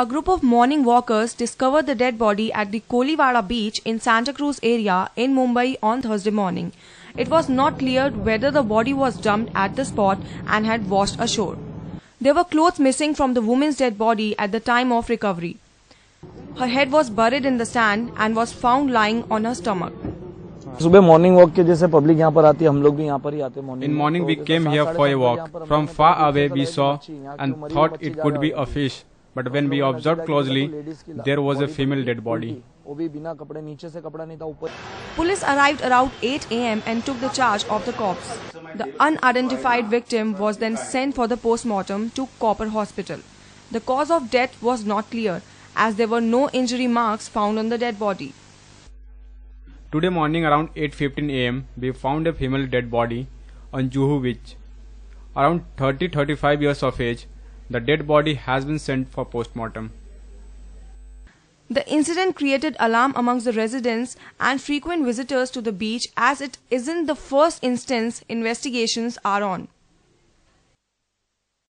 A group of morning walkers discovered the dead body at the Kolivada beach in Santa Cruz area in Mumbai on Thursday morning. It was not clear whether the body was dumped at the spot and had washed ashore. There were clothes missing from the woman's dead body at the time of recovery. Her head was buried in the sand and was found lying on her stomach. सुबह morning walk के जैसे public यहाँ पर आती है हम लोग भी यहाँ पर ही आते हैं In morning, we came here for a walk. From far away, we saw and thought it could be a fish. but when we observed closely, there was a female dead body. Police arrived around 8 am and took the charge of the corpse. The unidentified victim was then sent for the postmortem to Cooper Hospital. The cause of death was not clear as there were no injury marks found on the dead body. Today morning around 8:15 am we found a female dead body on Juhu Beach. Around 30-35 years of age, the dead body has been sent for postmortem. The incident created alarm amongst the residents and frequent visitors to the beach as it isn't the first instance investigations are on.